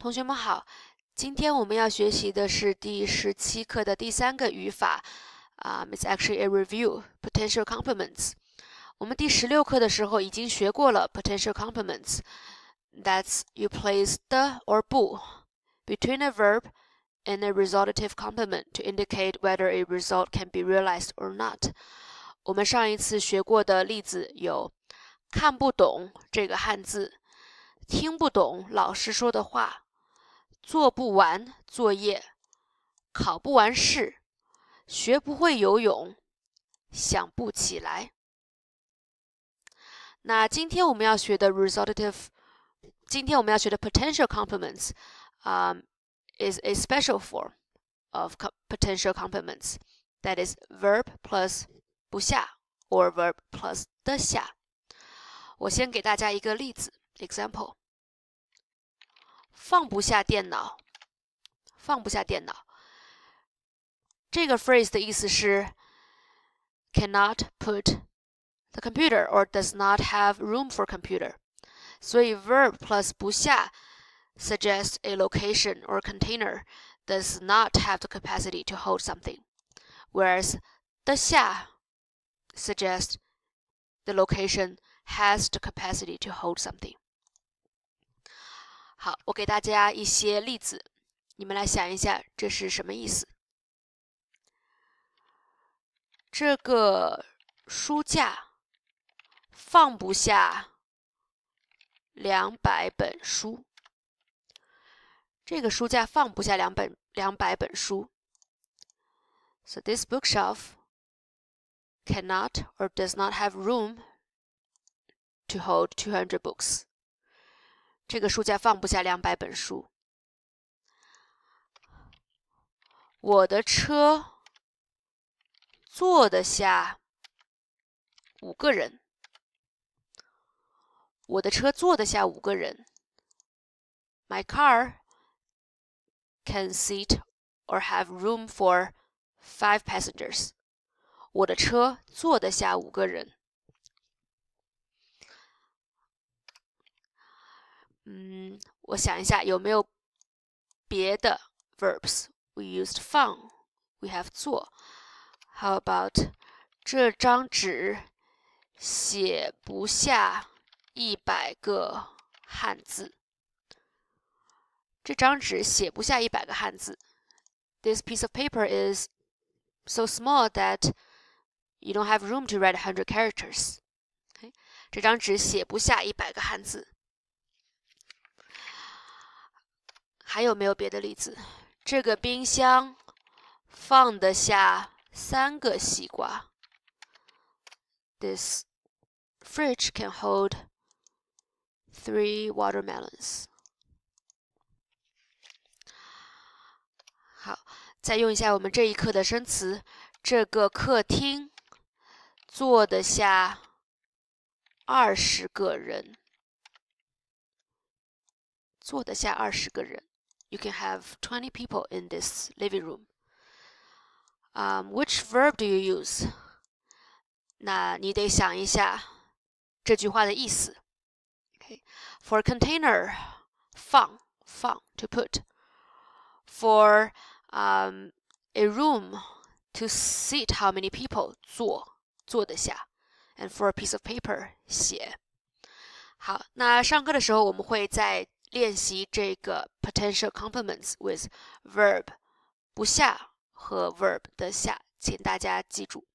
同学们好，今天我们要学习的是第十七课的第三个语法啊、um,，It's actually a review potential complements。我们第十六课的时候已经学过了 potential complements。That's you place the or 不 between a verb and a resultative complement to indicate whether a result can be realized or not。我们上一次学过的例子有看不懂这个汉字，听不懂老师说的话。 做不完作业，考不完试，学不会游泳，想不起来。那今天我们要学的 resultative，今天我们要学的 potential complements，啊、um,，is a special form of potential complements that is verb plus 不下 or verb plus 的下。我先给大家一个例子 example。放不下电脑，放不下电脑。这个 phrase 的意思是 cannot put the computer or does not have room for computer，所以 verb plus 不下 suggests a location or container does not have the capacity to hold something, whereas 得下 suggests the location has the capacity to hold something. 好，我给大家一些例子，你们来想一下，这是什么意思？这个书架放不下两百本书。这个书架放不下两本两百本书。So this bookshelf cannot or does not have room to hold two hundred books. 这个书架放不下两百本书。我的车坐得下五个人。我的车坐得下五个人。My car can seat or have room for five passengers. 我的车坐得下五个人。 嗯，我想一下有没有别的 verbs we used 放，we have 做。How about 这张纸写不下一百个汉字？这张纸写不下一百个汉字。This piece of paper is so small that you don't have room to write a hundred characters. 这张纸写不下一百个汉字。 还有没有别的例子？这个冰箱放得下三个西瓜。This fridge can hold three watermelons。好，再用一下我们这一课的生词。这个客厅坐得下二十个人。坐得下二十个人。you can have 20 people in this living room. Um, which verb do you use? 那你得想一下这句话的意思。Okay. For container, 放放 to put. For um, a room to seat how many people 坐坐得下，and for a piece of paper 写。好，那上课的时候我们会在 练习这个 potential complements with verb 不下和 verb 的下，请大家记住。